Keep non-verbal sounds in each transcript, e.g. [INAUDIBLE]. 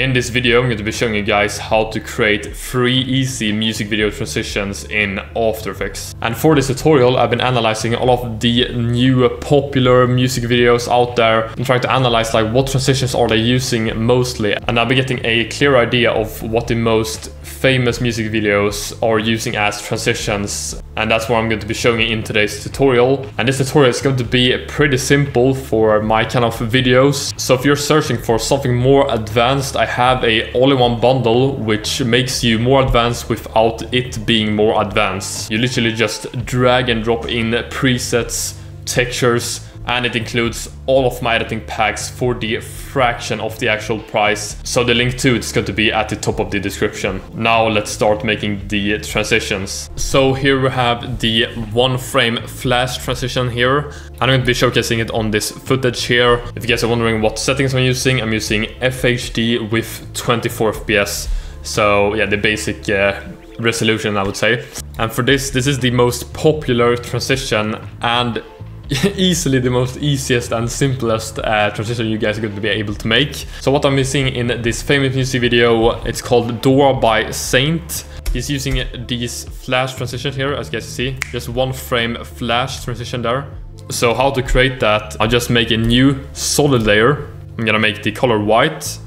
In this video, I'm going to be showing you guys how to create free easy music video transitions in After Effects. And for this tutorial, I've been analyzing all of the new popular music videos out there and trying to analyze like what transitions are they using mostly. And I'll be getting a clear idea of what the most famous music videos are using as transitions and that's what I'm going to be showing you in today's tutorial. And this tutorial is going to be pretty simple for my kind of videos. So if you're searching for something more advanced, I have a all-in-one bundle which makes you more advanced without it being more advanced. You literally just drag and drop in presets, textures, and it includes all of my editing packs for the fraction of the actual price. So the link to it's going to be at the top of the description. Now let's start making the transitions. So here we have the one frame flash transition here. I'm going to be showcasing it on this footage here. If you guys are wondering what settings I'm using, I'm using FHD with 24 FPS. So yeah, the basic uh, resolution I would say. And for this, this is the most popular transition and [LAUGHS] easily the most easiest and simplest uh, transition you guys are going to be able to make. So what I'm missing in this famous music video, it's called Dora by Saint. He's using these flash transitions here, as you guys see. Just one frame flash transition there. So how to create that, I'll just make a new solid layer. I'm gonna make the color white,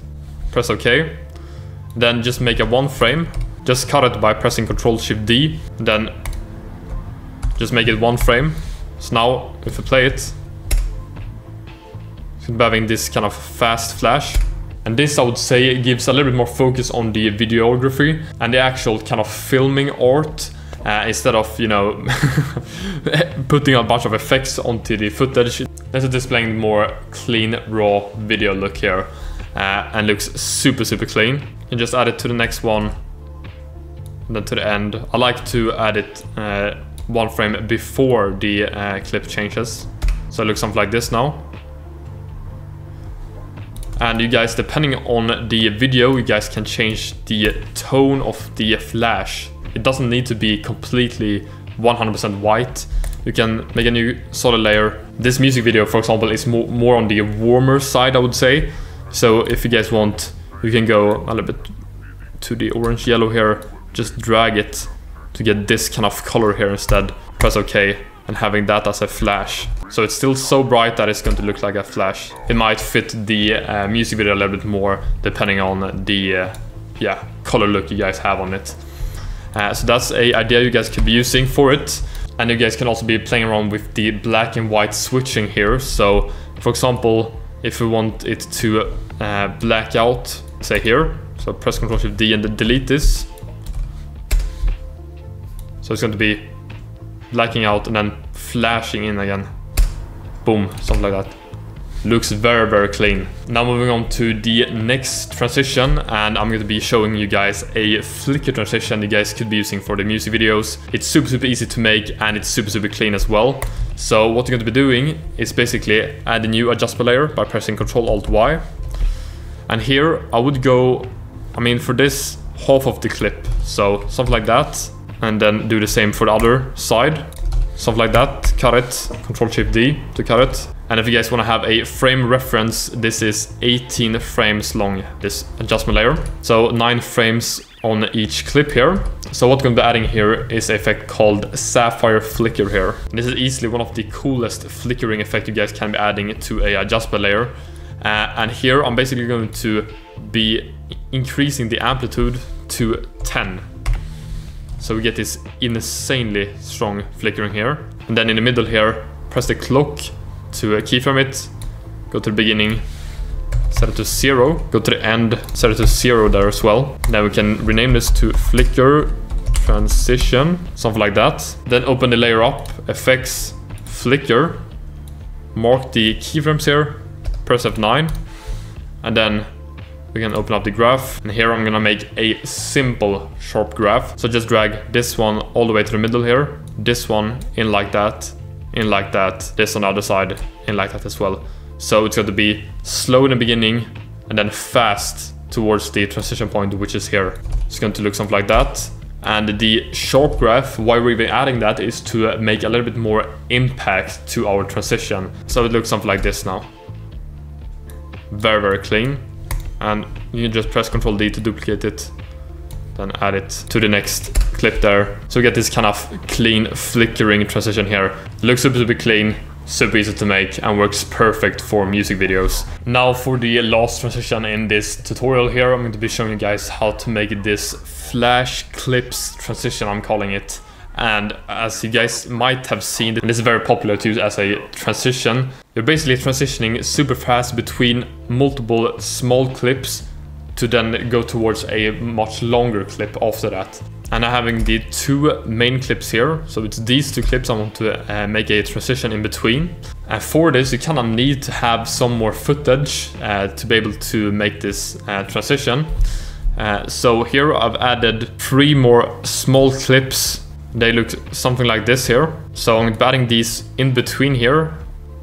press OK. Then just make a one frame, just cut it by pressing Ctrl Shift D. Then just make it one frame, so now, if we play it, it's having this kind of fast flash. And this, I would say, gives a little bit more focus on the videography and the actual kind of filming art. Uh, instead of, you know, [LAUGHS] putting a bunch of effects onto the footage. This is displaying more clean, raw video look here. Uh, and looks super, super clean. And just add it to the next one. And then to the end. I like to add it uh, one frame before the uh, clip changes. So it looks something like this now. And you guys, depending on the video, you guys can change the tone of the flash. It doesn't need to be completely 100% white. You can make a new solid layer. This music video, for example, is more, more on the warmer side, I would say. So if you guys want, you can go a little bit to the orange yellow here, just drag it to get this kind of color here instead. Press OK and having that as a flash. So it's still so bright that it's going to look like a flash. It might fit the uh, music video a little bit more depending on the uh, yeah color look you guys have on it. Uh, so that's a idea you guys could be using for it. And you guys can also be playing around with the black and white switching here. So for example, if we want it to uh, black out, say here, so press Ctrl Shift D and then delete this so it's going to be blacking out and then flashing in again. Boom, something like that. Looks very, very clean. Now moving on to the next transition and I'm going to be showing you guys a flicker transition you guys could be using for the music videos. It's super, super easy to make and it's super, super clean as well. So what you're going to be doing is basically add a new adjustment layer by pressing Ctrl Alt Y. And here I would go, I mean for this half of the clip, so something like that and then do the same for the other side. Something like that, cut it, Control Shift D to cut it. And if you guys want to have a frame reference, this is 18 frames long, this adjustment layer. So 9 frames on each clip here. So what we're going to be adding here is an effect called Sapphire Flicker here. This is easily one of the coolest flickering effect you guys can be adding to a adjustment layer. Uh, and here I'm basically going to be increasing the amplitude to 10 so we get this insanely strong flickering here. And then in the middle here, press the clock to uh, keyframe it. Go to the beginning, set it to zero. Go to the end, set it to zero there as well. Then we can rename this to flicker transition, something like that. Then open the layer up, effects, flicker. Mark the keyframes here, press F9. And then we can open up the graph and here I'm gonna make a simple sharp graph. So just drag this one all the way to the middle here, this one in like that, in like that, this on the other side in like that as well. So it's going to be slow in the beginning and then fast towards the transition point which is here. It's going to look something like that. And the sharp graph, why we're even adding that is to make a little bit more impact to our transition. So it looks something like this now. Very, very clean and you just press Ctrl D to duplicate it then add it to the next clip there. So we get this kind of clean flickering transition here. Looks super super clean, super easy to make and works perfect for music videos. Now for the last transition in this tutorial here, I'm going to be showing you guys how to make this flash clips transition I'm calling it. And as you guys might have seen, this is very popular to use as a transition. You're basically transitioning super fast between multiple small clips to then go towards a much longer clip after that. And I'm having the two main clips here, so it's these two clips I want to uh, make a transition in between. And for this you kind of need to have some more footage uh, to be able to make this uh, transition. Uh, so here I've added three more small clips. They look something like this here. So I'm adding these in between here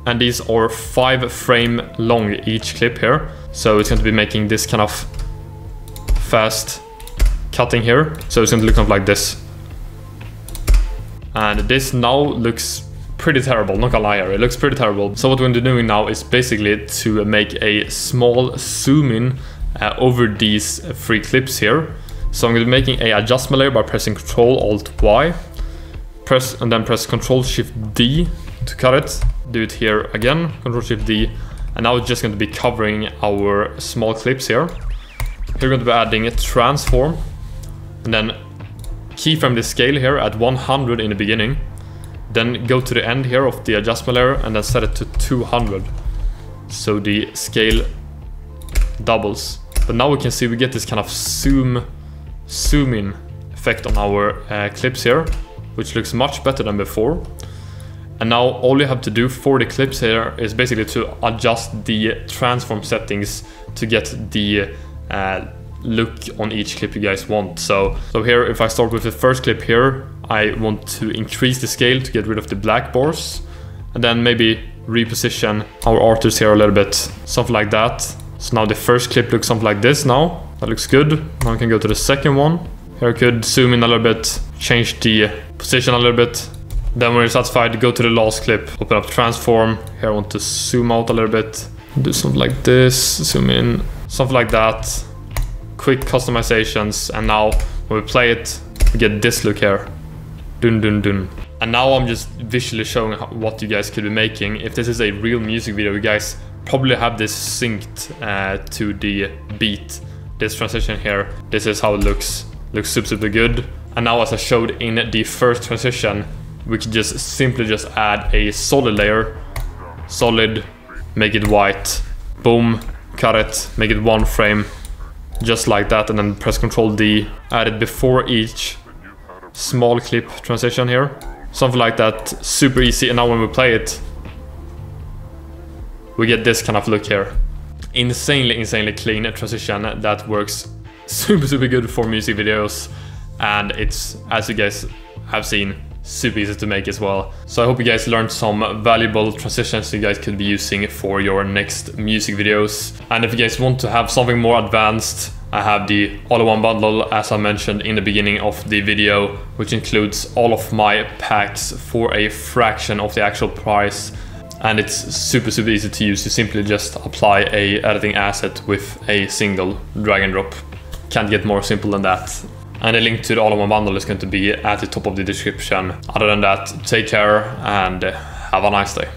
and these are five frame long each clip here. So it's going to be making this kind of fast cutting here. So it's going to look something like this. And this now looks pretty terrible, not gonna lie here, it looks pretty terrible. So what we're doing now is basically to make a small zoom in uh, over these three clips here. So I'm going to be making a adjustment layer by pressing Ctrl Alt Y. Press and then press Ctrl Shift D to cut it. Do it here again, Ctrl Shift D. And now it's just going to be covering our small clips here. Here we're going to be adding a transform and then keyframe the scale here at 100 in the beginning. Then go to the end here of the adjustment layer and then set it to 200. So the scale doubles. But now we can see we get this kind of zoom, zoom in effect on our uh, clips here, which looks much better than before. And now all you have to do for the clips here is basically to adjust the transform settings to get the uh, look on each clip you guys want. So, so here, if I start with the first clip here, I want to increase the scale to get rid of the black bars. And then maybe reposition our artists here a little bit, something like that. So now the first clip looks something like this now. That looks good. Now I can go to the second one. Here I could zoom in a little bit, change the position a little bit. Then when you're satisfied, go to the last clip, open up transform. Here I want to zoom out a little bit, do something like this, zoom in, something like that. Quick customizations, and now when we play it, we get this look here. Dun dun dun. And now I'm just visually showing what you guys could be making. If this is a real music video, you guys probably have this synced uh, to the beat. This transition here, this is how it looks. Looks super super good. And now as I showed in the first transition, we could just simply just add a solid layer. Solid, make it white, boom, cut it, make it one frame, just like that, and then press Ctrl D, add it before each small clip transition here. Something like that, super easy, and now when we play it, we get this kind of look here. Insanely, insanely clean transition that works super, super good for music videos, and it's, as you guys have seen, super easy to make as well. So I hope you guys learned some valuable transitions you guys could be using for your next music videos. And if you guys want to have something more advanced, I have the all-in-one bundle as I mentioned in the beginning of the video, which includes all of my packs for a fraction of the actual price. And it's super, super easy to use. You simply just apply a editing asset with a single drag and drop. Can't get more simple than that. And the link to the all-in-one bundle is going to be at the top of the description. Other than that, take care and uh, have a nice day.